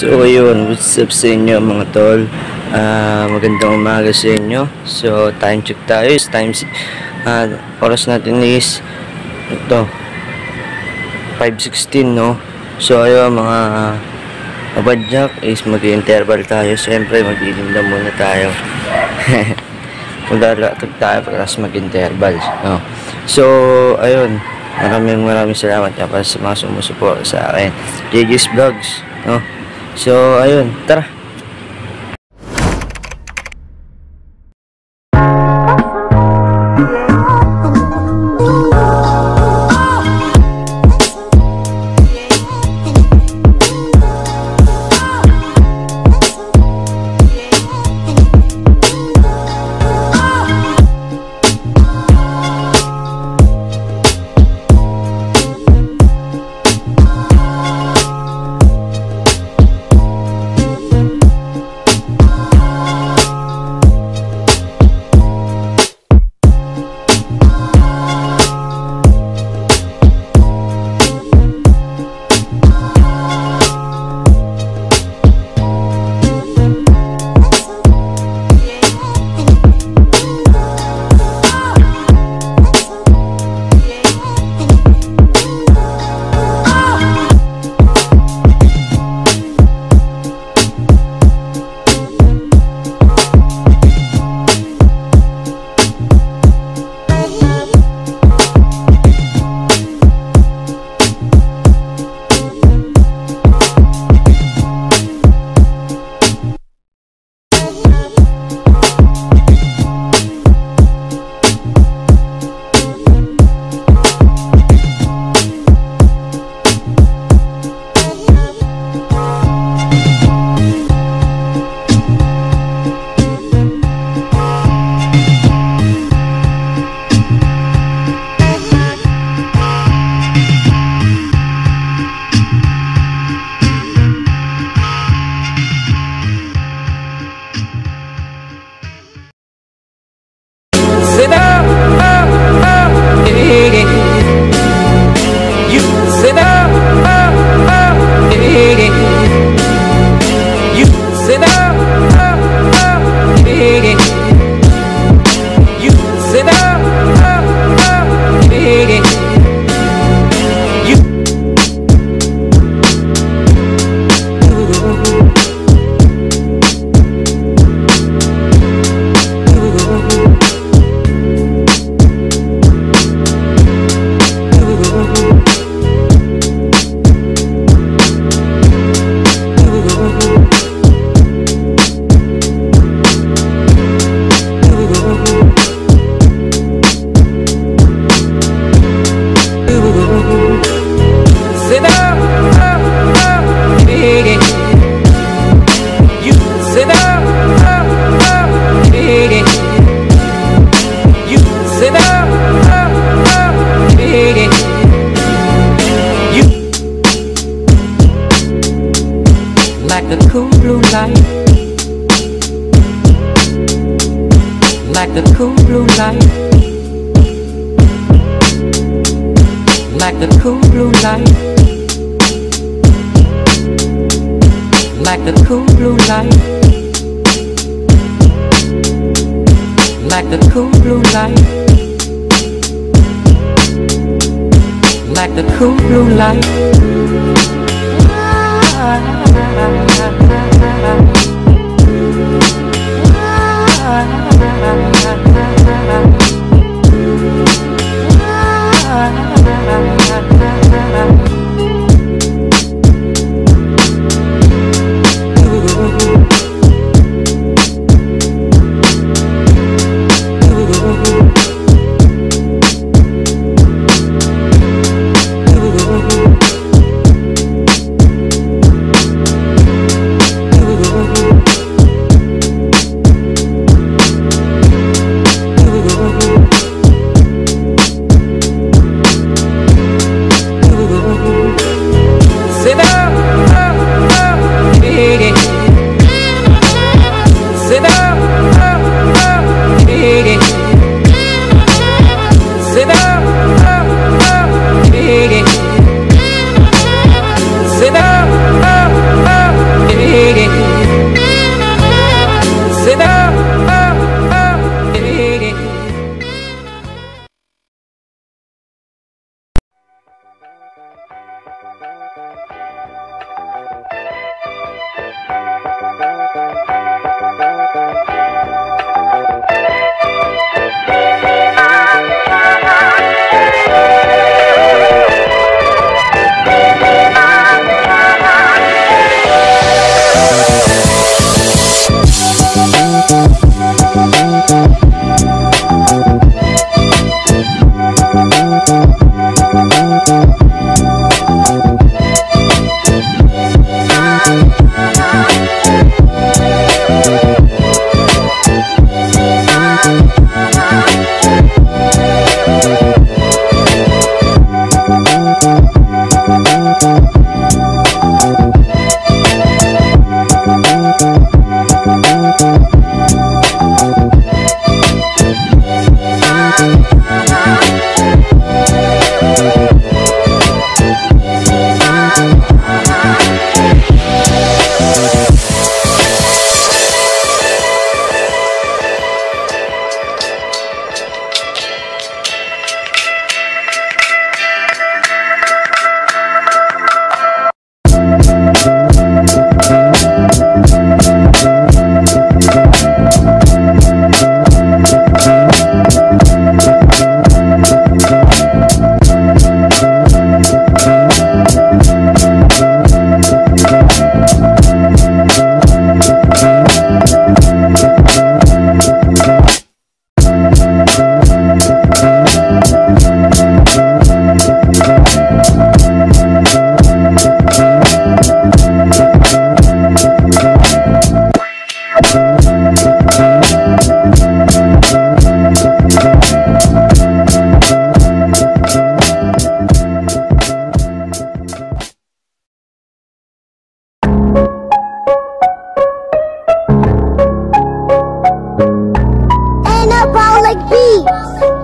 So ayun, what's up sa inyo mga tol? Ah, Magandang umaga sa inyo. So time check tayo. Is time uh, Oras natin is Ito 5.16 no? So ayun mga Abadjak is mag-interval tayo. Siyempre mag-ilinda muna tayo. Maglalatag tayo pagkas mag-interval no? So ayun. Maraming maraming salamat para sa mga sumusuporta sa akin. JJ's Vlogs no? So, ayun, tara. Like the cool blue light, like the cool blue light. like the cool blue light, like the cool blue light, like the cool blue light, like the cool blue light. Ah. Yeah. like bees.